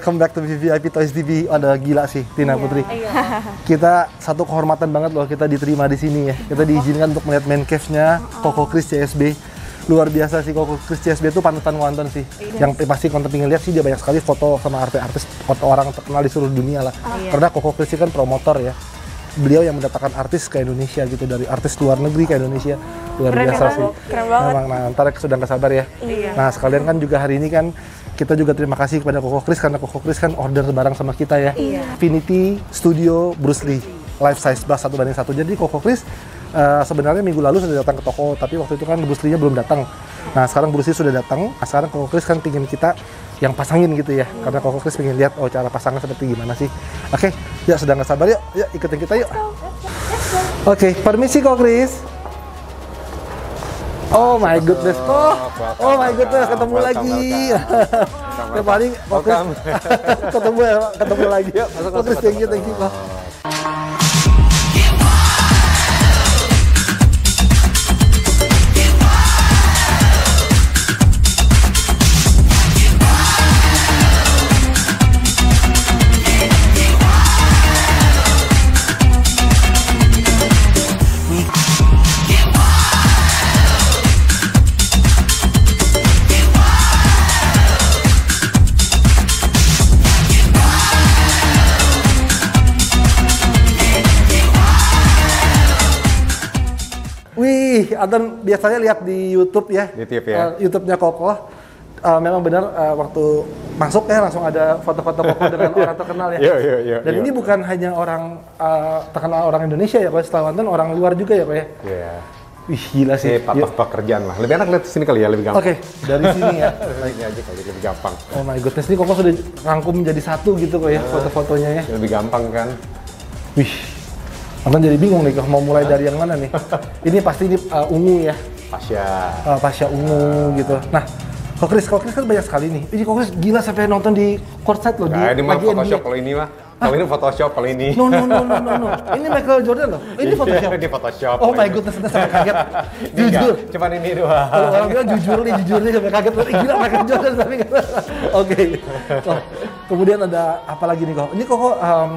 Welcome back to VVIP Toys TV. Ada gila sih, Tina Putri. Kita satu kehormatan banget loh kita diterima di sini ya. Kita diizinkan untuk melihat main cave-nya Koko Chris CSB. Luar biasa sih Koko Chris CSB itu panutan wanton sih. Yang pasti konten pengen lihat sih dia banyak sekali foto sama artis-artis foto orang terkenal di seluruh dunia lah. Karena Koko Chris kan promotor ya. Beliau yang mendatangkan artis ke Indonesia gitu dari artis luar negeri ke Indonesia luar Keren biasa Bang? sih. Keren banget. Memang nah ntar sudah nggak sabar ya. Iya. Nah sekalian kan juga hari ini kan kita juga terima kasih kepada Koko Chris karena Koko Chris kan order barang sama kita ya. Iya. Infinity Studio Bruce Lee life size bus satu banding satu. Jadi Koko Chris eh, sebenarnya minggu lalu sudah datang ke toko, tapi waktu itu kan Bruce Lee-nya belum datang. Nah sekarang Bruce Lee sudah datang. Nah, sekarang Koko Chris kan pingin kita yang pasangin gitu ya, karena Koko Chris pengen lihat oh cara pasangnya seperti gimana sih. Oke, ya sudah nggak sabar yuk, yuk ikutin kita yuk. Oke, permisi Koko Chris. Oh my goodness, oh, oh my goodness, ketemu Welcome, lagi. welcome. Chris Welcome. ketemu ya, ketemu lagi ya. Koko Chris, thank you, thank you. Kok. Anton biasanya lihat di YouTube ya. Di YouTube ya. Eh, YouTube-nya Koko. Eh, memang benar eh, waktu masuk ya langsung ada foto-foto Koko dengan orang terkenal ya. Iya, iya, iya, Dan iya. ini bukan hanya orang eh, terkenal orang Indonesia ya, Pak. Setelah orang luar juga ya, Pak ya. Iya. Wih, gila sih. Ini part of pekerjaan lah. Lebih enak lihat sini kali ya, lebih Oke, gampang. dari sini ya. Ini aja kali lebih gampang. Oh my goodness, ini Koko sudah rangkum menjadi satu gitu kok ya foto-fotonya ya. Lebih gampang kan? Wih, Anton jadi bingung nih mau mulai dari yang mana nih. Ini pasti ini eh, ungu ya. Pasya. uh, Pasha ungu gitu. Nah, Kokris, Kokris kan banyak sekali nih. Ini Kokris gila sampai nonton di courtside loh. Nah, di, ini mah Photoshop kalau ini mah. Kalau ini Photoshop kalau ini. No, no, no, no, no, no. Ini Michael Jordan loh. Ini Photoshop. Ini Photoshop. Oh my goodness, saya sampai kaget. Jujur. Cuman ini doang. Kalau orang bilang jujur nih, jujur nih sampai kaget. Ih, Gila Michael Jordan tapi. Oke. Oh, kemudian ada apa lagi nih kok? Ini kok um,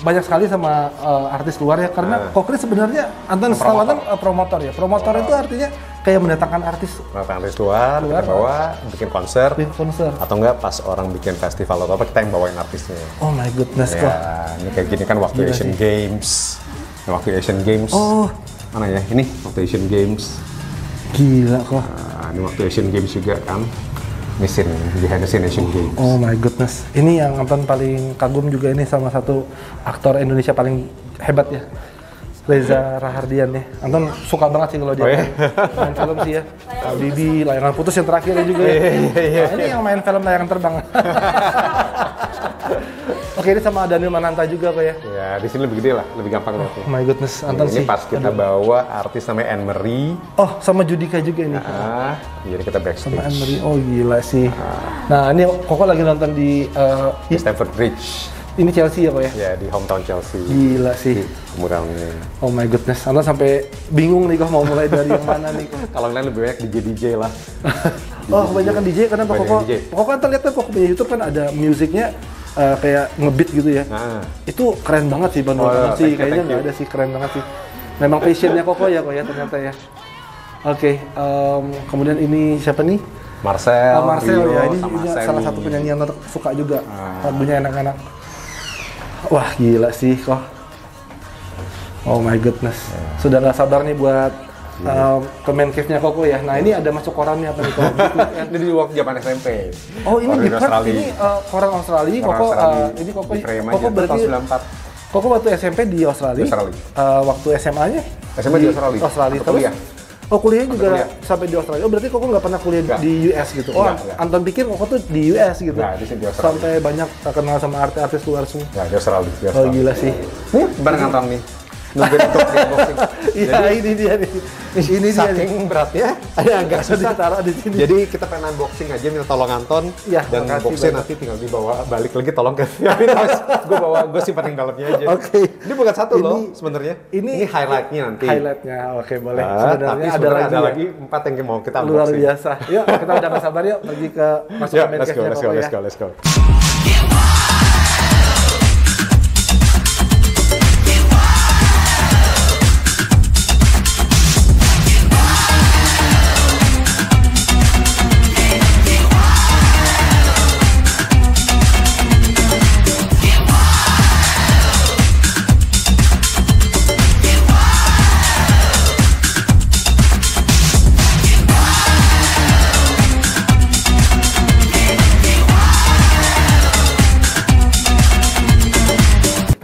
banyak sekali sama uh, artis luar ya karena Ah. Kokris sebenarnya Anton setahu Anton uh, promotor ya. Promotor itu artinya kayak mendatangkan artis Datang artis luar, Luar. kita bawa, bikin konser. di konser. Atau enggak pas orang bikin festival atau apa, kita yang bawain artisnya. Oh my goodness kok. Ya, ini kayak gini kan waktu Gila Asian sih. Games. Nah, waktu Asian Games. Oh, Mana ya? Ini waktu Asian Games. gila kok. Nah, ini waktu Asian Games juga kan. Scene, behind the scene Asian Games. Oh my goodness. Ini yang Anton paling kagum juga ini sama satu aktor Indonesia paling hebat ya. Reza Rahardian ya. Anton suka banget sih kalau dia Oh, iya? main, film sih ya. Bibi, layangan putus yang terakhir ya juga ya. Nah, ini yang main film layangan terbang. Oke, ini sama Daniel Mananta juga kok ya. Ya, di sini lebih gede lah, lebih gampang. Oh my goodness, Anton ini sih. pas kita bawa artis namanya Anne Marie. Oh, sama Judika juga ini. Ah, jadi kita backstage. Sama Anne Marie. Oh gila sih. Nah, ini Koko lagi nonton di eh, Di Stamford Bridge. ini Chelsea ya kok ya. Ya, di hometown Chelsea. Gila sih. Kemudian ini. Oh my goodness, Anda sampai bingung nih kok mau mulai dari yang mana nih kok. Kalau lain lebih banyak DJ DJ lah. Oh kebanyakan DJ karena Koko, DJ. Koko kan terlihat kan Koko punya YouTube kan ada musiknya eh, kayak ngebeat gitu ya. Nah, Itu keren banget sih Bang Oh, banget sih, kayaknya nggak ada sih, keren banget sih. Memang passionnya Koko ya kok ya ternyata ya. Oke, em, kemudian ini siapa nih? Marcel, Ah, Marcel Rio, ya, ini juga Sammy. salah satu penyanyi yang suka juga Ah. lagunya anak-anak. Wah gila sih kok. Oh my goodness. Ya. Sudah nggak sabar nih buat um, ke main cave-nya Koko ya. Nah ini ada masuk korannya apa nih Koko? Ini di waktu zaman SMP. Oh ini di Australia. ini uh, koran Australia. Orang Koko Australia. uh, ini Koko Di Koko aja, berarti tahun 94. Koko waktu SMP di Australia. Di Australia. Uh, waktu SMA-nya? SMA di Australia. Australia. Atau Terus? kuliah? Oh kuliahnya juga kuliah. sampai di Australia. Oh berarti Koko nggak pernah kuliah Nggak. di US gitu? Oh. Anton pikir Koko tuh di US gitu? Nggak, di sini di Australia. Sampai banyak kenal sama artis-artis luar semua. Ya, di Australia. Di Oh Australia. gila sih. Nih, bareng Anton nih. Nungguin untuk di unboxing. Iya ini dia nih. Ini dia nih. Saking beratnya, Ada agak susah taruh di sini. Jadi kita pengen unboxing aja minta tolong Anton Ya, dan boxnya banyak. nanti tinggal dibawa balik lagi tolong ke gue bawa gue simpan yang dalamnya aja. Oke. Ini bukan satu Ini- loh sebenarnya. ini- ini highlightnya nanti. Highlightnya, oke boleh. Nah, Sebenarnya tapi ada lagi, ada ya. lagi empat yang mau kita unboxing. luar biasa. Yuk kita udah nggak sabar yuk pergi ke masuk ke main let's go, let's go, let's go, let's go.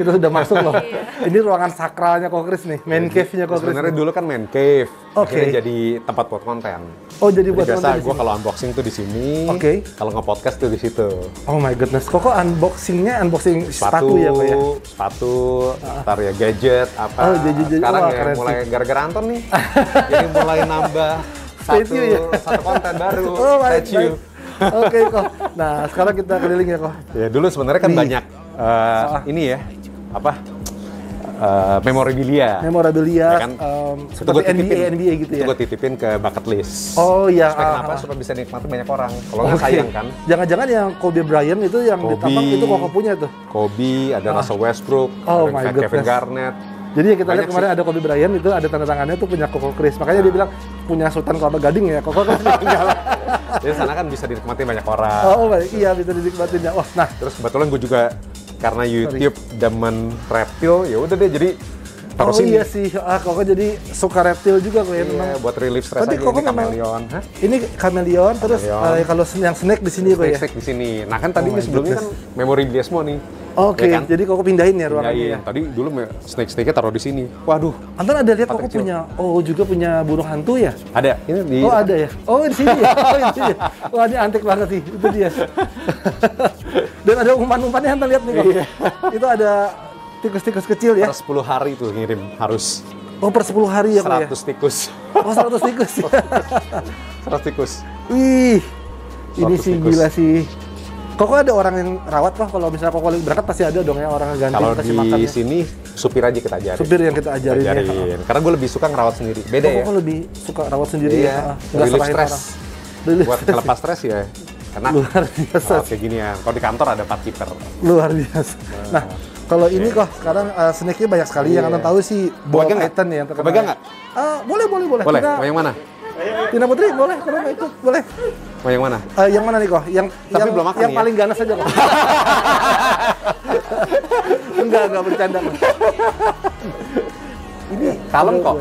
Kita sudah masuk loh. Ini ruangan sakralnya Kok Chris nih, main cave-nya Kok Chris. Sebenarnya dulu kan main cave, Oke. akhirnya jadi tempat buat konten. Oh jadi Jadi buat biasa konten di gue kalau unboxing tuh di sini, Oke. kalau nge-podcast tuh di situ. Oh my goodness, Koko unboxingnya unboxing sepatu, ya Kok ya? sepatu, ntar ya gadget, apa. Oh, gadget-gadget. Sekarang Wah, ya keren mulai gara-gara Anton nih, jadi mulai nambah satu, ya? satu konten baru, Oh statue. Oke kok. Nah sekarang kita keliling ya kok. Ya dulu sebenarnya kan Nih. banyak eh, ini ya, apa, eh, memorabilia. Memorabilia, Ya kan? Itu seperti gua titipin. NBA, NBA gitu Itu ya. gue titipin ke bucket list. Oh iya. Supaya ah, kenapa? ah. Supaya bisa dinikmati banyak orang. Kalau nggak Oke. sayang kan. Jangan-jangan yang Kobe Bryant itu yang Kobe. itu Koko punya tuh. Kobe, ada Russell Westbrook, Oh ada my Kevin goodness. Garnett. Jadi yang kita lihat kemarin ada Kobe Bryant itu ada tanda tangannya tuh punya Koko Chris. Makanya dia bilang punya Sultan Kelapa Gading ya. Koko Chris. Jadi sana kan bisa dinikmati banyak orang. oh baik, iya bisa dinikmatin ya. Wah, nah Terus kebetulan gue juga karena YouTube demen reptil, ya udah deh jadi Oh taruh sini. iya sih, ah Koko jadi suka reptil juga kok ya memang. Iya, buat relief stress Tapi aja ini memang- kameleon. Hah? Ini kameleon, terus eh, kalau yang snake di sini kok ya. Snake di sini. Nah kan tadi Oh sebelumnya kan memorabilia semua nih. Oke, Ya kan? jadi Koko pindahin ya ruangannya Pindahin. ya. Tadi dulu snake snake-nya taruh di sini. Waduh, Anton ada lihat Koko kecil. punya, oh juga punya burung hantu ya? ada. Ini di Oh ada ya? Oh di sini ya? Oh di sini. Wah ini antik banget sih, itu dia. Dan ada umpan-umpannya Anton lihat nih kok. Iya. Itu ada tikus-tikus kecil ya? per 10 hari tuh ngirim harus Oh per 10 hari ya kok ya? 100 tikus. Oh 100 tikus ya? 100 tikus. Wih, ini 100 sih tikus. gila sih. Koko ada orang yang rawat kok kalau misalnya Koko lagi berangkat pasti ada dong ya orang yang ganti Kalau di makan ya. sini supir aja kita ajarin. Supir yang kita ajarin, ya. Ajarin. Karena gue lebih suka ngerawat sendiri. Beda ya. Koko lebih suka rawat sendiri Iya, ya? relief orang. Relief Buat ngelepas stres ya. Karena Luar biasa. rawat kayak gini ya. Kalau di kantor ada part keeper. Luar biasa. Nah, kalau ini kok sekarang uh, snake-nya banyak sekali yang Iya. Anda tahu sih ball nggak? python ya yang terkenal. Pegang nggak? Ah, boleh, boleh, boleh. Boleh. Kita, yang mana? Tina Putri, boleh. Kalau mau ikut, boleh. Mau yang mana? Eh, yang mana nih kok? Yang Tapi yang, belum makan yang ya? paling ganas aja kok. enggak, enggak bercanda. Ini Kalem kok.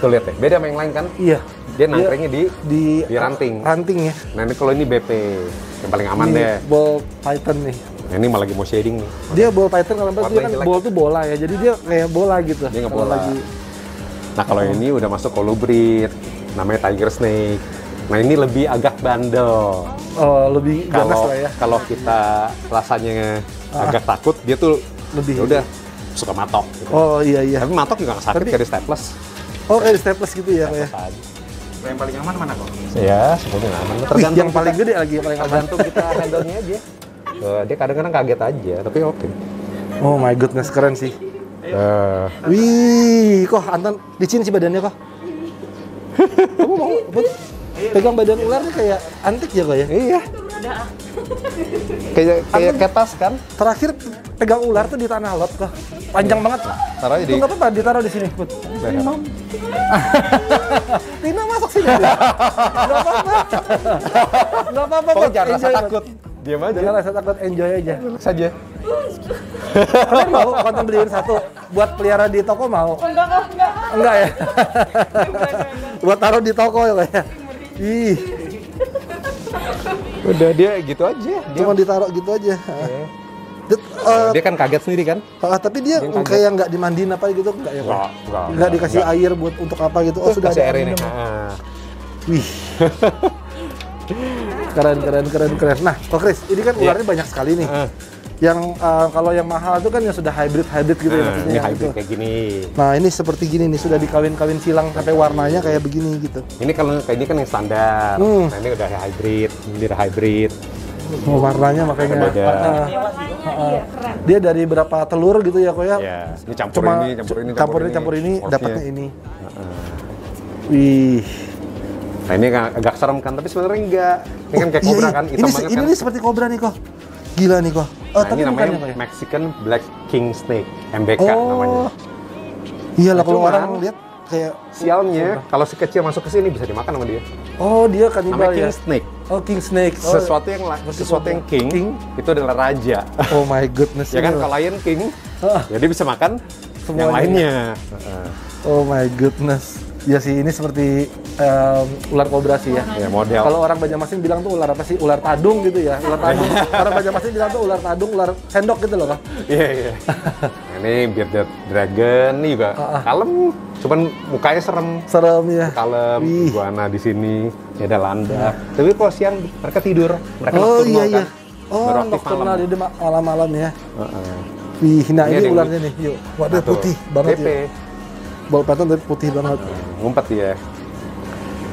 Tuh lihat deh. Beda sama yang lain kan. Iya. Dia nangkringnya di di di ranting. Ranting ya. Nah ini kalau ini BP yang paling aman Ini deh. Ball python nih. Nah, ini malah lagi mau shading nih. Dia ball python kalau dia kan jelek. ball tuh bola ya. Jadi dia kayak bola gitu. Dia nggak bola. lagi Nah kalau ini udah masuk colubrid, namanya tiger snake. Nah ini lebih agak bandel. oh, lebih ganas Kalau lah ya. kalau kita rasanya agak takut, dia tuh Lebih. ya udah suka matok. Gitu. Oh iya iya. Tapi matok juga nggak sakit Tapi- kayak di staples. Oh kayak di staples gitu ya kayak. Aja. Yang paling aman mana kok? Ya, sebenarnya aman. Wih, Tergantung yang paling gede lagi yang paling aman. tergantung kita handle-nya aja. Eh, dia kadang-kadang kaget aja, tapi oke. Oh my goodness keren sih. Eh, Wih, kok Anton licin sih badannya kok. Kamu mau pegang badan ular nih kayak antik ya kok ya? iya. Kayak kayak ketas kan? Terakhir pegang ular tuh di tanah lot kok. Panjang banget. Taruh aja Itu di nggak apa-apa, ditaruh di sini. Put. Tina masuk sini. Nggak apa-apa. Nggak apa-apa. Put. jangan rasa takut. Diam aja. Jangan rasa takut, enjoy aja. saja. Kalian mau konten beliin satu buat pelihara di toko mau? Enggak kok, enggak. Enggak ya? buat taruh di toko ya kayak. Ih, Udah dia gitu aja. Dia, cuma ditaruh gitu aja. Iya. Eh, dia kan kaget sendiri kan? ah, tapi dia Dia kayak nggak dimandiin apa gitu enggak ya? Pak? Enggak, enggak. Nggak dikasih air buat untuk apa gitu? Oh, sudah ada air ini. minum. Ah. Wih. keren keren keren keren. Nah, kok Chris, ini kan Iya. ularnya banyak sekali nih. Ah. Yang eh, kalau yang mahal itu kan yang sudah hybrid hybrid gitu ya Nah, maksudnya. ini ya, hybrid gitu. kayak gini. Nah, ini seperti gini nih sudah dikawin-kawin silang sampai warnanya kayak begini gitu. Ini kalau kayak ini kan yang standar. Hmm. Nah, ini udah hybrid, ini udah hybrid. Oh, warnanya makanya. Beda. Ah. Iya, keren. dia dari berapa telur gitu ya kok ya? Ya, ini campur Cuma ini, campur ini, campur ini, campur ini, dapatnya ini. Wih. Nah, ini kan agak serem kan, tapi sebenarnya enggak. Ini kan kayak Iya, kobra iya. kan, hitam ini, banget ini kan. nih seperti kobra nih kok. Gila nih kok. Oh, Nah, tapi ini namanya ya? Mexican Black King Snake, MBK Oh. namanya. Iya lah Nah, kalau orang lihat kayak Sialnya, kalau si kecil masuk ke sini bisa dimakan sama dia. oh dia kanibal Namanya ya. King Snake. Oh king snake. Oh, Sesuatu yang sesuatu yang king, King? itu adalah raja. Oh my goodness. ya kan ini kalau. Lion King, Ah. ya bisa makan Semuanya. yang lainnya. Oh my goodness. Ya sih, ini seperti em, ular kobra sih ya. Ya model. Kalau orang Banjarmasin bilang tuh ular apa sih? Ular tadung gitu ya, ular tadung. orang Banjarmasin bilang tuh ular tadung, ular sendok gitu loh, Kak. Iya iya. Ini bearded dragon ini juga Ah, ah. kalem, cuman mukanya serem. Serem ya. Kalem, Wih. iguana di sini, ya ada landak. Tapi kalau siang mereka tidur, mereka Oh iya iya. kan. Oh, nocturnal jadi ma- malam-malam ya. Heeh. Wih, nah Ini ini ularnya nih. Yuk, waduh putih banget TP. ya. Ball pattern tapi putih banget. Ngumpet ya.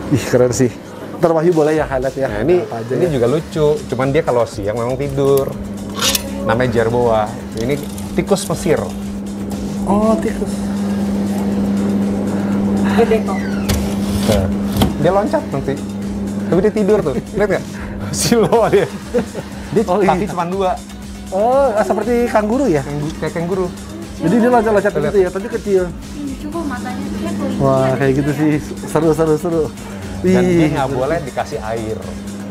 Ih, keren sih. Ntar Wahyu boleh ya highlight ya. Nah ini apa aja ini ya. juga lucu, cuman dia kalau siang memang tidur. Namanya jerboa. Ini tikus Mesir. Oh, tikus. Gede kok. Nah, dia loncat nanti. Tapi dia tidur tuh. Lihat nggak? Silo dia. Dia Oh, kaki iya. cuma dua. Oh, ah, seperti kanguru ya. Kenggu- Kayak kenguru. Jadi dia loncat-loncat gitu ya, tapi kecil. Coba matanya dia kelihatan. Wah, kayak gitu sih. Seru, seru, seru. Dan dia Wih. nggak boleh dikasih air.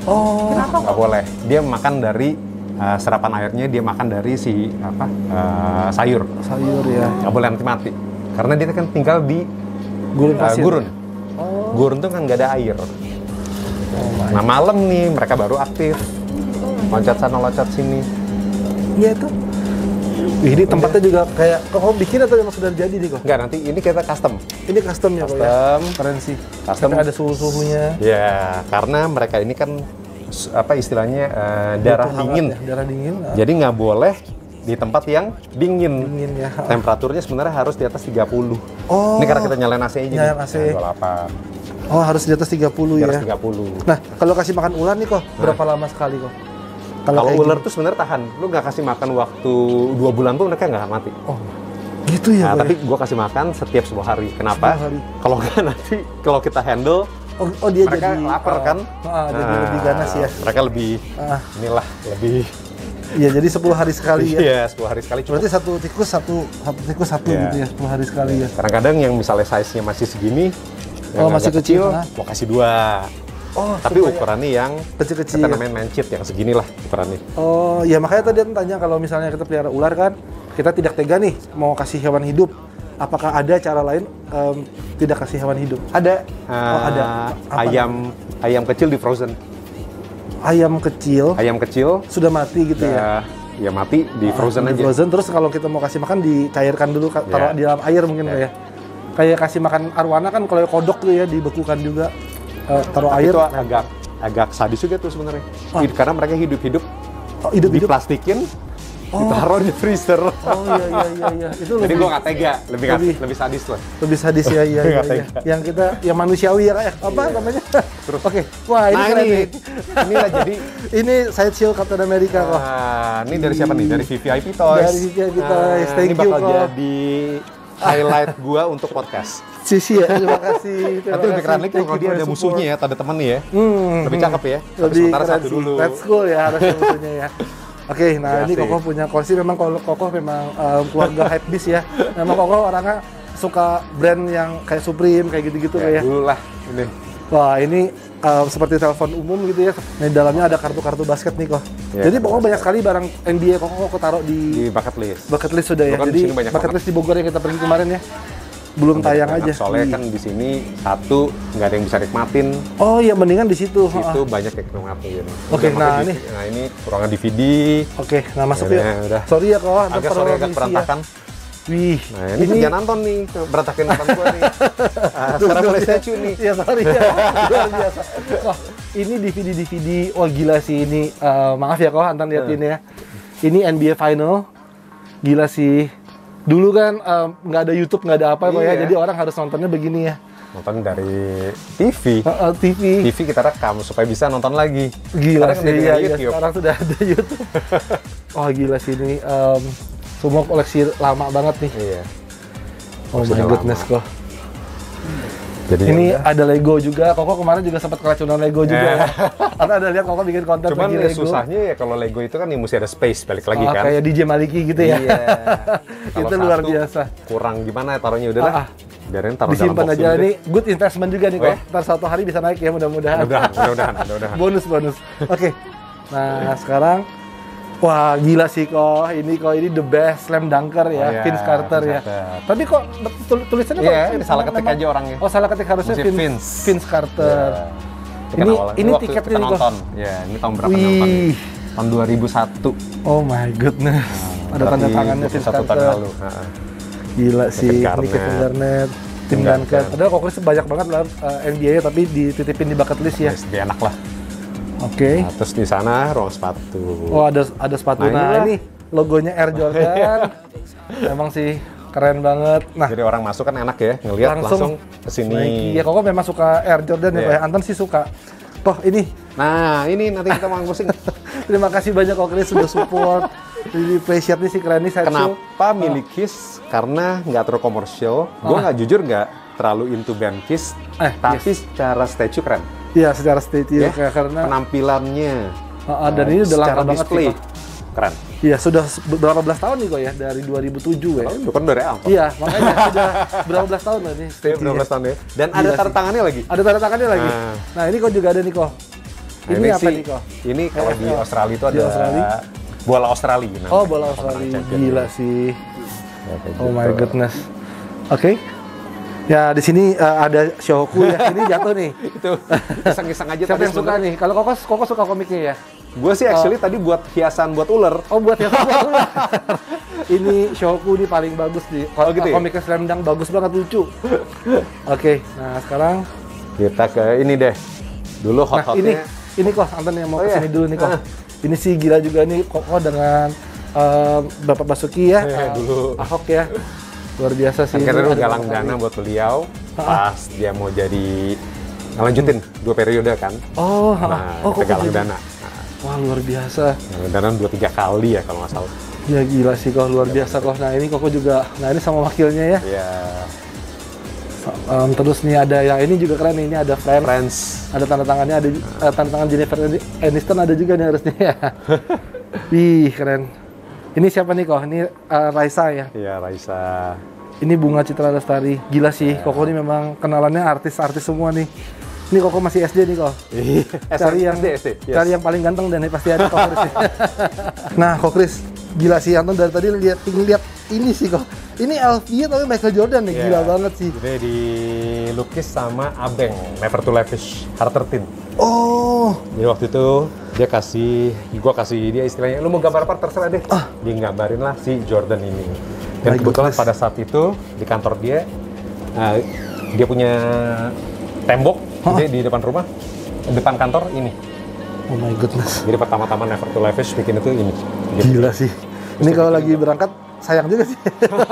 Oh, Nggak boleh. Dia makan dari uh, serapan airnya dia makan dari si apa uh, sayur. sayur ya. Nggak boleh nanti mati. Karena dia kan tinggal di Gurun uh, gurun. Oh, Gurun tuh kan nggak ada air. oh. Nah malam nih mereka baru aktif. Loncat sana loncat sini. Iya itu. Wih, ini tempatnya juga kayak kok kamu bikin atau emang sudah jadi nih kok? Enggak nanti ini kita custom. Ini custom ya kok ya? Custom. Keren sih. Custom. Ada suhu-suhunya. Ya karena mereka ini kan apa istilahnya uh, darah dingin. ya, Darah dingin. ah, Jadi nggak boleh di tempat yang dingin. dingin ya. Temperaturnya sebenarnya harus di atas 30. Oh. Ini karena kita nyalain AC aja. Nyalain. AC. Nah, 28. Oh, harus di atas 30 Di ya. atas 30. Nah, kalau kasih makan ular nih kok, berapa lama sekali kok? Kalau ular gini- tuh sebenarnya tahan. Lu nggak kasih makan waktu dua bulan tuh mereka nggak mati. Oh, gitu ya, Nah, Kok, tapi ya? gua kasih makan setiap 10 hari. Kenapa? 10 hari. Kalau nggak nanti kalau kita handle Oh, oh dia mereka jadi lapar oh, kan? jadi Nah, lebih ganas ya. Mereka lebih Ah, inilah lebih iya, jadi 10 hari sekali ya. Iya, 10 hari sekali cukup. Berarti satu tikus satu satu tikus satu Iya. gitu ya, 10 hari sekali ya. Kadang-kadang yang misalnya size-nya masih segini, Oh, yang masih kecil, nah. mau kasih dua. Oh, Tapi supaya- ukurannya yang Kecil-kecil. kita namanya mancit yang segini lah ukurannya. Oh, ya makanya tadi Anda tanya kalau misalnya kita pelihara ular kan, kita tidak tega nih mau kasih hewan hidup. Apakah ada cara lain em, tidak kasih hewan hidup? Ada, Oh, ada. Apa? ayam ayam kecil di frozen. Ayam kecil Ayam kecil sudah mati gitu ya. ya, ya mati di frozen Di aja. frozen terus kalau kita mau kasih makan dicairkan dulu taruh Ya. di dalam air mungkin Ya. kayak kayak kasih makan arwana kan kalau kodok tuh ya dibekukan juga Eh, taruh Tapi air itu agak agak sadis juga tuh sebenarnya. Ah. Karena mereka hidup-hidup oh, hidup-hidup diplastikin, Oh. ditaruh di freezer. oh iya iya iya iya itu Jadi lebih gua nggak tega, lebih lebih- lebih sadis lah. lebih sadis ya iya iya, iya. tega. yang kita yang manusiawi ya kayak apa namanya oke wah ini nah ini, nih. inilah jadi ini side show Captain America kok Nah, ini dari siapa nih? Dari VVIP Toys. Dari VVIP Toys. Nah, Thank ini you, bakal Ko. jadi highlight gua untuk podcast. Sisi ya terima kasih terima Nanti lebih keren kasih. lagi Thank kalau you dia for ada musuhnya ya, ada temennya ya. Hmm, Lebih hmm. cakep ya. Tapi lebih sementara keren satu sih. dulu. That's cool ya harusnya musuhnya ya Oke, nah Terima ini kasih. Koko punya kursi memang kalau Koko memang um, keluarga hype beast ya. Memang Koko orangnya suka brand yang kayak Supreme kayak gitu-gitu Ya, kayak. dulu lah ini. Wah ini um, seperti telepon umum gitu ya. Nah, di dalamnya ada kartu-kartu basket nih kok. Ya, Jadi kartu pokoknya banyak sekali barang NBA Koko Koko taruh Di di bucket list. bucket list sudah ya. Kan di Jadi bucket banget. list di Bogor yang kita pergi kemarin ya. Belum tayang aja. Soalnya Wih. kan di sini satu nggak ada yang bisa nikmatin. Oh iya mendingan di situ. Di situ banyak yang nikmatin. Oke, Udah, nah makanya ini. Nah ini ruangan DVD. Oke, nah masuk Ya, udah. Sorry ya kok, ada Agak sorry agak permisi ya. Wih, Nah ini, kerjaan Anton nih, berantakin depan gua nih. Ah, sekarang mulai statue nih. Iya sorry ya, luar biasa. Wah, ini DVD-DVD, wah gila sih ini. Eh, maaf ya kok, Anton liatin ya. Ini NBA Final, gila sih. Dulu kan em, nggak ada YouTube, nggak ada apa ya, Iya. jadi orang harus nontonnya begini ya. Nonton dari TV. Eh, eh, TV. TV kita rekam supaya bisa nonton lagi. Gila Sekarang sih, udah iya, iya, sekarang sudah ada YouTube. Wah gila sih ini, em, semua koleksi lama banget nih. Iya. Oh my goodness kok. Jadi Ini ya ada Lego juga. Koko kemarin juga sempat keracunan Lego juga. Ya. Karena ada lihat Koko bikin konten cuman Lego. susahnya ya kalau Lego itu kan ya mesti ada space balik lagi Oh, kan. Kayak DJ Maliki gitu ya. Iya. Itu luar biasa. Kurang gimana ya taruhnya udah lah. Ah, ah. Biarin taruh dalam Disimpan box aja ini good investment juga nih Oh, kok. ya? Ntar suatu hari bisa naik ya mudah-mudahan. Mudah-mudahan, mudah-mudahan, bonus bonus. Oke. Nah sekarang Wah gila sih kok, ini kok ini the best slam dunker ya, Oh, iya, Vince Carter Vince ya. Carter. Tapi kok tul- tulisannya Iya, kok ini salah ketik aja orangnya. Oh salah ketik harusnya Vince, Vince. Vince Carter. Ya. kan Ini- awalnya- ini waktu tiketnya kita nonton. Ya, ini tahun berapa Wih. nonton? Tahun 2001. Oh my goodness, ada tanda tangannya Vince 21 tahun Carter. lalu. Heeh. Gila sih, ini. Kevin Garnett, Tim Duncan. Padahal kok banyak banget lah uh, NBA-nya tapi dititipin di bucket list ya. Enak lah. Oke. Nah, terus di sana ruang sepatu. Oh ada ada sepatu. Nah, Nah, ini logonya Air Jordan. Emang sih keren banget. Nah Jadi orang masuk kan enak ya, ngelihat langsung, ke sini. Nike. Ya kok memang suka Air Jordan ya, Iya. Pak ya. Anton sih suka. Toh ini Nah, ini nanti kita mau pusing. terima kasih banyak kok Chris sudah support. Jadi appreciate nih si keren nih. Kenapa milih Kiss? Karena nggak terlalu komersial. Gue nggak jujur nggak terlalu into band Kiss. Eh, tapi secara statue keren. Iya secara state ya, Ya, kayak karena penampilannya. Ah, dan ini udah langka banget display. Keren. Iya sudah berapa belas tahun nih kok ya dari 2007 ya. Oh, itu kan dari apa? Iya makanya sudah berapa belas tahun lah nih Iya, berapa tahun ya? Dan Gila ada tanda tangannya lagi. Ada tanda tangannya lagi. Nah. Nah ini kok juga ada nih kok. Nah, Ini, apa nih kok? Ini kalau di NFL. Australia itu Di ada Australia? bola Australia. namanya. Oh bola Australia, gila sih. Ya, Oh my gitu. goodness. Oke. Ya di sini eh, ada Shoku ya. Ini jatuh nih. Itu iseng-iseng aja Siapa yang suka nih? Kalau Koko, Koko suka komiknya ya? Gue sih actually tadi buat hiasan buat ular. Oh buat yang suka ular. ini Shoku nih paling bagus di Oh, gitu ya? komiknya Slam Dunk bagus banget lucu. Oke, nah sekarang Kita ke ini deh. Dulu nah ini ini kok Anton yang mau Oh, ke sini iya? dulu nih kok. Ah. Ini sih gila juga nih Koko dengan eh, Bapak Basuki ya, eh, dulu. Ahok ya. Luar biasa sih. Akhirnya Ini lu galang dana buat beliau pas dia mau jadi ngelanjutin dua periode kan. Oh, Nah, oh kita Koko galang dana. Wah luar biasa. Galang dana dua tiga kali ya kalau nggak salah. Ya gila sih kok luar biasa kok. Nah ini Koko juga, nah ini sama wakilnya ya. Iya. Em, terus nih ada yang ini juga keren nih, ini ada Friends. Friends. Ada tanda tangannya, ada eh, tanda tangan Jennifer Aniston ada juga nih harusnya ya. Wih keren. Ini siapa nih kok? Ini eh, Raisa ya. Iya Raisa. Ini Bunga Citra Lestari. Gila sih, Koko ini memang kenalannya artis-artis semua nih. Ini Koko masih SD nih kok. Cari yang SD, SD. Yes. cari yang paling ganteng dan pasti ada kok Chris. nah, kok Chris, gila sih Anton dari tadi lihat lihat ini sih kok. Ini Alfie tapi Michael Jordan nih, Iya. gila banget sih. Jadi dilukis sama Abeng, Never to Lavish, Carter Tin. Oh, Jadi waktu itu dia kasih, gua kasih dia istilahnya, lu mau gambar apa terserah deh. Dia gambarin lah si Jordan ini. Dan. My kebetulan pada saat itu di kantor dia, eh, dia punya tembok jadi di depan rumah, depan kantor ini. oh my goodness. Jadi pertama-tama Never to Lavish bikin itu ini. Gitu. Gila sih. Ini kalau lagi berangkat sayang juga sih.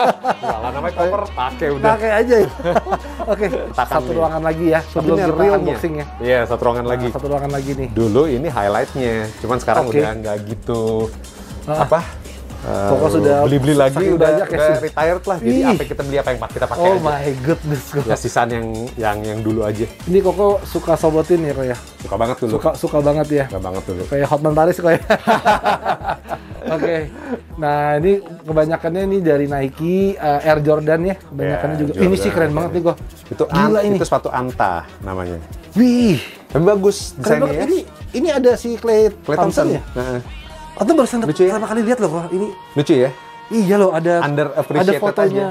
Lah namanya cover pakai udah. Pakai aja ya. Oke, Takan satu ruangan lagi ya sebelum ini realnya. unboxing ya. Iya, satu ruangan lagi. Nah, satu ruangan lagi nih. Dulu ini highlightnya, cuman sekarang Oke. udah nggak gitu Ah. apa? Eh, Koko sudah beli-beli lagi udah, banyak ya, udah retired lah. Jadi Ih. apa kita beli apa yang kita pakai Oh aja. my goodness. Ya sisaan yang yang yang dulu aja. Ini Koko suka sobotin ya kok ya? Suka banget dulu. Suka suka banget ya. Suka banget dulu. Kayak Hotman Paris kok ya. Oke. Nah, ini kebanyakannya ini dari Nike uh, Air Jordan ya. Kebanyakannya Ya, juga. Ini sih Jordan. keren banget nih kok. Itu Gila ini. itu sepatu Anta namanya. Wih. Tapi bagus desainnya ya. Ini ini ada si Clay, Clay Thompson, Thompson. ya. Heeh. Atau barusan Lucu ya? pertama kali lihat loh kok. Ini Lucu ya? iya loh ada ada Underappreciated fotonya.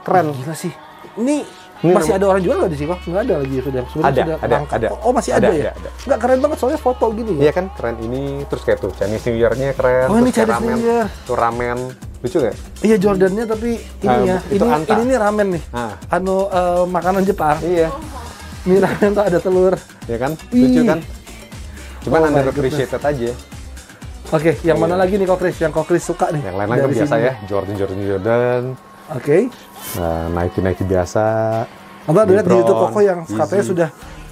Keren. Wih, Gila sih. Ini Ini masih ada orang jual nggak di sini kok? Nggak ada lagi ya sudah. Sebenarnya Ada, sudah ada, langka. ada. Oh masih ada, Ada, ya? ada, ada. Nggak keren banget soalnya foto gini ya. Iya kan keren ini terus kayak tuh Chinese New Year-nya keren. Oh, ini Chinese New ramen. Year. Tuh ramen. Lucu nggak? Iya Jordannya tapi ini Ah, ya. itu Ini Anta. ini nih ramen nih. Ah. Anu eh, makanan Jepang. Iya. Ini ramen tuh ada telur. Ya kan? Lucu Ih. kan? Cuman Oh my underappreciated aja. Oke, yang mana Iya. lagi nih kok Chris? Yang kok Chris suka nih? Yang lain-lain kan dari biasa ya, Jordan Jordan Jordan, Oke. nah, Nike Nike biasa. Ada lihat di YouTube Koko yang Yeezy. katanya sudah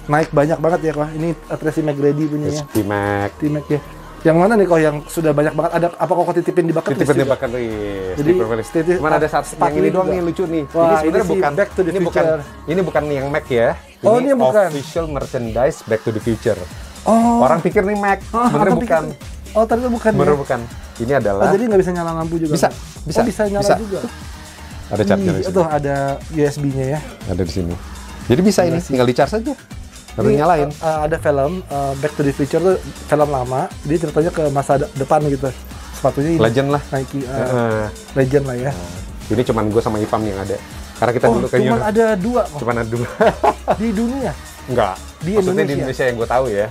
naik banyak banget ya kok. Ini Tracy McGrady punya ya. T-Mac, T-Mac ya. Yang mana nih kok yang sudah banyak banget? Ada apa Koko titipin di bucket list titipin di juga? bucket list. Jadi, di list. titip- Cuman ada satu yang ini doang nih lucu nih. Wah, ini ini sebenarnya bukan Back to the ini bukan Future. ini bukan yang Mac ya. Oh, ini bukan. official merchandise Back to the Future. Oh. Orang pikir nih Mac, Ah, sebenarnya bukan. pikir- Oh, ternyata bukan Sebenarnya ya. bukan. Ini Oh, adalah jadi nggak bisa nyala lampu juga? Bisa, bisa, Oh, bisa nyala bisa. juga. ada charger di sini. Tuh ada USB-nya ya. Ada di sini. Jadi bisa ini, tinggal di charge aja. Baru nyalain. uh, ada film uh, Back to the Future tuh film lama. Dia ceritanya ke masa de- depan gitu. Sepatunya ini Legend lah. Nike uh, Heeh. Legend lah ya. Ini cuman gue sama Ipam yang ada. Karena kita Oh, dulu kayaknya cuman ada dua kok cuman ada dua. di dunia. Enggak. Di Maksudnya di Indonesia? Indonesia yang gue tahu ya.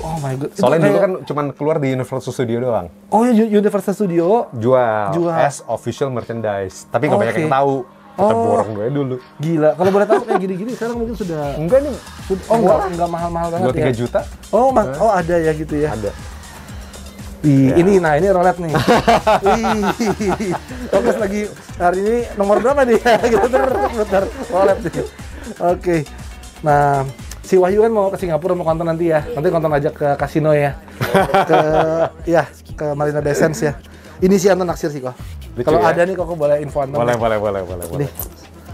Oh my god. Soalnya dulu kan cuman keluar di Universal Studio doang. Oh ya Universal Studio. Jual, Jual. as official merchandise. Tapi nggak banyak Oke. yang tahu. Kita Oh. borong gue dulu. Gila. Kalau boleh tahu kayak gini-gini sekarang mungkin sudah Enggak nih. oh enggak enggak mahal-mahal banget Dua tiga ya. juta Oh, ma- oh ada ya gitu ya. ada. Ih, Ya. ini nah ini rolet nih. Wih. Fokus lagi hari ini nomor berapa nih? gitu ter bentar rolet. Oke. Nah, si Wahyu kan mau ke Singapura mau konten nanti ya. Nanti konten aja ke kasino ya. ke ya, ke Marina Bay Sands ya. Ini sih Anton naksir sih kok. Kalau ya? ada nih kok boleh info Anton. Boleh, boleh, boleh, boleh, boleh. Nih.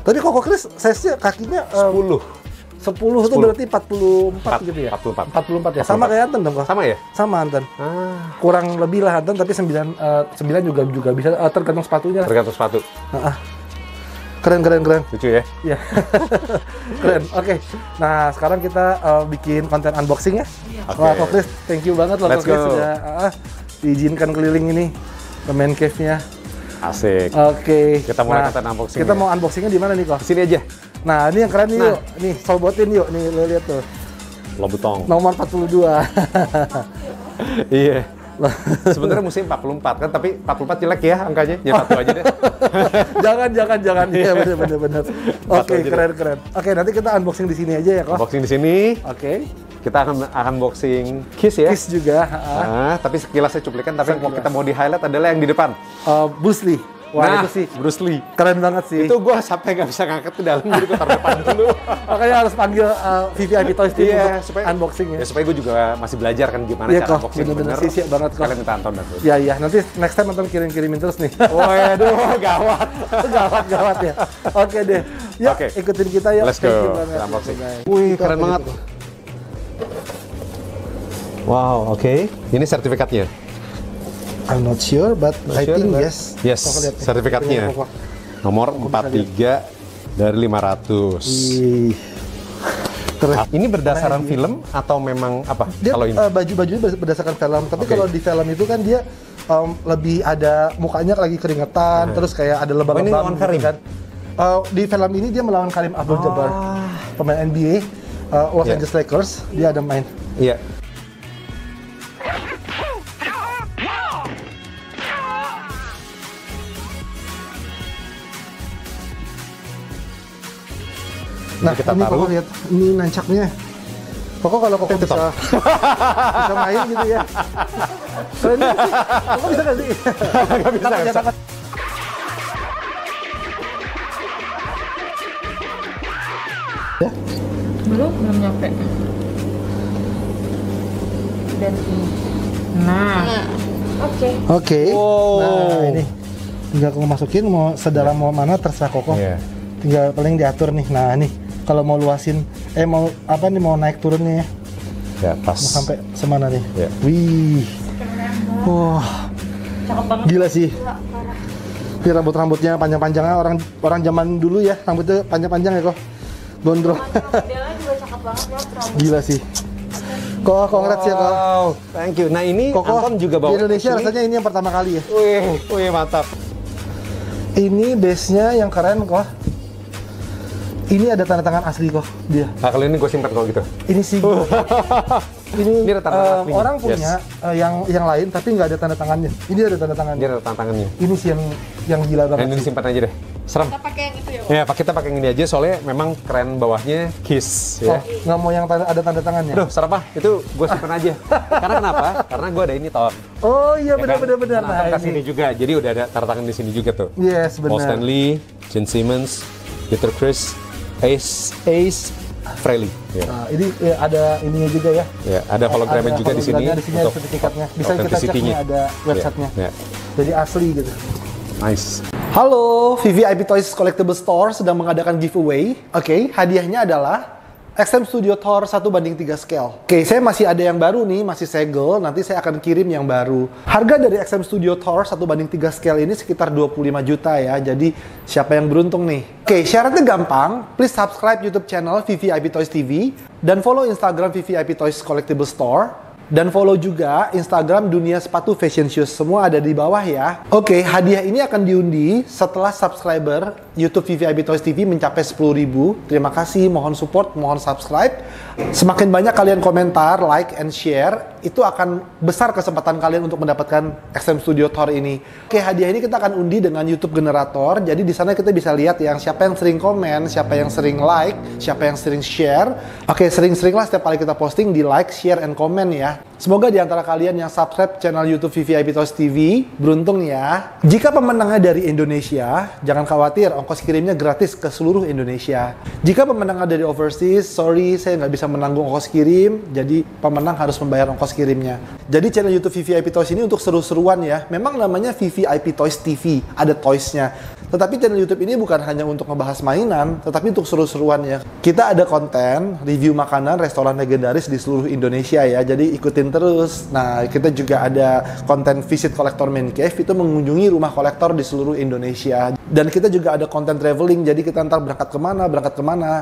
Tadi Koko Chris size-nya kakinya eh, 10. 10 itu berarti 44 gitu ya? 44. 44 ya. Sama kayak Anton dong kok. Sama ya? Sama Anton. Ah, kurang lebih lah Anton tapi 9 eh, 9 juga juga bisa eh, tergantung sepatunya tergantung sepatu. Heeh. Keren keren keren. Lucu ya? Iya. keren. Oke. Nah, sekarang kita eh, bikin konten unboxing ya. Oke. Wah, Kok Chris, thank you banget loh Let's Kok Chris go. sudah ah, diizinkan keliling ini ke main cave-nya. Asik. Oke. Kita mulai Nah, konten unboxing Kita ya. mau unboxingnya di mana nih, Kok? Sini aja. Nah, ini yang keren nih, Nah. yuk. Nih, sobotin yuk. Nih, lo lihat tuh. Lobutong. Nomor 42. Iya. Sebenarnya musim 44 kan, tapi 44 jelek ya angkanya. Ya satu aja deh. jangan, jangan, jangan. Iya, bener, bener, bener. Oke, aja deh. keren, keren. Oke, nanti kita unboxing di sini aja ya, Kok. Unboxing di sini. Oke. Kita akan akan unboxing Kiss ya. Kiss juga. Nah, tapi sekilas saya cuplikan, tapi mau Sekilas. kita mau di highlight adalah yang di depan. Eh, Bruce Lee. Wah, nah, itu sih Bruce Lee. keren banget sih. Itu gua sampai nggak bisa ngangkat ke dalam, jadi gua taruh depan dulu. Makanya harus panggil eh, VVIP Toys Team Iya, untuk supaya unboxing ya. Ya supaya gue juga masih belajar kan gimana Iya, cara kok. unboxing Bener-bener bener. sih, siap banget, kok. Kalian minta Anton dan gue. Iya, iya. Nanti next time nonton kirim-kirimin terus nih. Waduh, gawat. gawat, gawat ya. Oke deh. Yuk, Oke. ikutin kita ya. Let's go. Kita unboxing. Wih, keren banget. Wow, oke. Ini sertifikatnya. I'm not sure, but I sure, think but- yes. Yes, lihat sertifikatnya. Koko. Nomor 43 dari 500. Ih. Keren. Ah, Ini berdasarkan film atau memang apa? Dia Kalau ini? eh, baju-bajunya ber- berdasarkan film, tapi Oke. kalau di film itu kan dia em, lebih ada mukanya lagi keringetan, terus kayak ada lebam-lebam Oh, ini lawan gitu Karim? kan. Eh, di film ini dia melawan Karim Abdul-Jabbar, pemain NBA eh, Los Iya. Angeles Lakers, dia ada main. Iya. Nah, kita ini taruh. Lihat, ini nancaknya. Koko kalau Koko Itu bisa, bisa main gitu ya. Keren sih. Koko bisa nggak sih? Nggak bisa, nggak bisa. Belum, belum nyampe. Dan ini. Nah. Oke. Oke. Wow. Nah, ini tinggal Koko masukin mau sedalam mau mana terserah Koko. Iya. Tinggal paling diatur nih. Nah, nih kalau mau luasin eh mau apa nih mau naik turunnya ya. Ya, pas. Mau sampai semana nih. Iya. Wih. Wah, Cakep banget. gila sih. Ini rambut-rambutnya panjang-panjangnya orang orang zaman dulu ya, rambutnya panjang-panjang ya kok. Gondrong. Modelnya juga cakep banget ya. rambut. gila sih. Kok congrats ya kok. Wow, thank you. Nah ini Koko Anton juga bawa di Indonesia sini. rasanya ini yang pertama kali ya. Wih, wih mantap. Ini base-nya yang keren kok. Ini ada tanda tangan asli kok dia. Nah kalau ini gue simpan kalau gitu. Ini sih. ini Ini ada tanda tangan eh, aslinya. orang Yes. punya eh, yang yang lain tapi nggak ada tanda tangannya. Ini ada tanda tangannya. Dia ada tantangannya. Ini sih yang yang gila Nah banget. ini sih. simpan aja deh. Serem. Kita pakai yang itu ya. Ya, pak kita pakai yang ini aja soalnya memang keren bawahnya kiss Oh, ya. nggak mau yang tanda, ada tanda tangannya. Aduh, serem ah. Itu gue simpan aja. Karena kenapa? Karena gue ada ini toh. Oh iya Ya kan? benar-benar benar. Nah, Nah, Anton kasih ini. ini juga. Jadi udah ada tanda tangan di sini juga tuh. Yes, Paul benar. Stanley, Gene Simmons, Peter Chris, Ace, Ace, Frehley. Ya. Nah, ini ya, ada ininya juga ya. Ya, ada hologramnya Ada juga di sini hologramnya, di sini ada sertifikatnya. Bisa kita cek nih ada websitenya. Ya, ya. Jadi asli gitu. Nice. Halo, VVIP Toys Collectible Store sedang mengadakan giveaway. Oke, hadiahnya adalah XM Studio Thor 1 banding 3 scale. Oke, saya masih ada yang baru nih, masih segel. Nanti saya akan kirim yang baru. Harga dari XM Studio Thor 1 banding 3 scale ini sekitar 25 juta ya. Jadi siapa yang beruntung nih? Oke, syaratnya gampang. Please subscribe YouTube channel VVIP Toys TV dan follow Instagram VVIP Toys Collectible Store dan follow juga Instagram Dunia Sepatu Fashion Shoes. Semua ada di bawah ya. Oke, hadiah ini akan diundi setelah subscriber YouTube VVIP Toys TV mencapai 10.000. Terima kasih, mohon support, mohon subscribe. Semakin banyak kalian komentar, like, and share, itu akan besar kesempatan kalian untuk mendapatkan XM Studio Tour ini. Oke, hadiah ini kita akan undi dengan YouTube Generator. Jadi di sana kita bisa lihat yang siapa yang sering komen, siapa yang sering like, siapa yang sering share. Oke, sering-seringlah setiap kali kita posting di like, share, and comment ya. Semoga di antara kalian yang subscribe channel YouTube VVIP Toys TV beruntung ya. Jika pemenangnya dari Indonesia, jangan khawatir, ongkos kirimnya gratis ke seluruh Indonesia. Jika pemenangnya dari overseas, sorry saya nggak bisa menanggung ongkos kirim, jadi pemenang harus membayar ongkos kirimnya. Jadi channel YouTube VVIP Toys ini untuk seru-seruan ya. Memang namanya VVIP Toys TV, ada toysnya. Tetapi channel YouTube ini bukan hanya untuk ngebahas mainan, tetapi untuk seru-seruan ya. Kita ada konten review makanan restoran legendaris di seluruh Indonesia ya. Jadi ikutin terus. Nah, kita juga ada konten visit kolektor main cave itu mengunjungi rumah kolektor di seluruh Indonesia. Dan kita juga ada konten traveling. Jadi kita ntar berangkat ke mana, berangkat ke mana.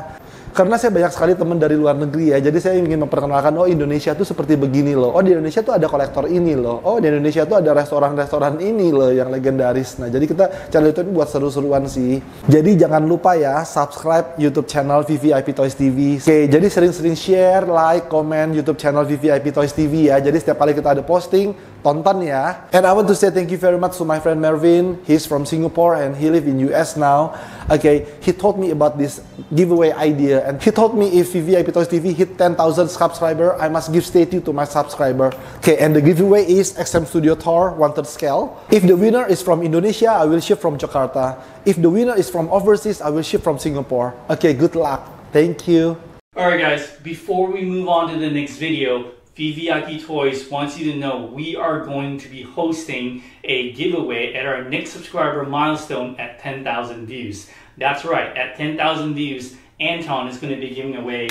Karena saya banyak sekali teman dari luar negeri ya, jadi saya ingin memperkenalkan, oh Indonesia tuh seperti begini loh. Oh di Indonesia tuh ada kolektor ini loh. Oh di Indonesia tuh ada restoran-restoran ini loh yang legendaris. Nah jadi kita channel itu buat seru-seruan sih. Jadi jangan lupa ya subscribe YouTube channel VVIP Toys TV. Oke, jadi sering-sering share, like, comment YouTube channel VVIP Toys TV ya. Jadi setiap kali kita ada posting, tonton ya. And I want to say thank you very much to my friend Mervin. He's from Singapore and he live in US now. Okay, he told me about this giveaway idea and he told me if VVIP Toys TV hit 10,000 subscriber, I must give statue to my subscriber. Okay, and the giveaway is XM Studio Tour Wanted Scale. If the winner is from Indonesia, I will ship from Jakarta. If the winner is from overseas, I will ship from Singapore. Okay, good luck. Thank you. Alright guys, before we move on to the next video, VVIP Toys wants you to know we are going to be hosting a giveaway at our next subscriber milestone at 10,000 views. That's right, at 10,000 views, Anton is going to be giving away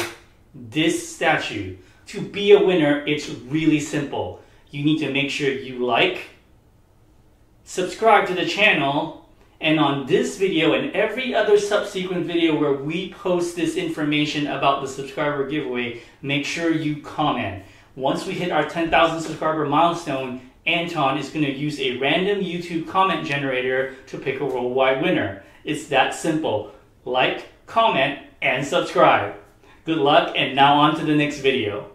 this statue. To be a winner, it's really simple. You need to make sure you like, subscribe to the channel, and on this video and every other subsequent video where we post this information about the subscriber giveaway, make sure you comment. Once we hit our 10,000 subscriber milestone, Anton is going to use a random YouTube comment generator to pick a worldwide winner. It's that simple. Like, comment, and subscribe. Good luck, and now on to the next video.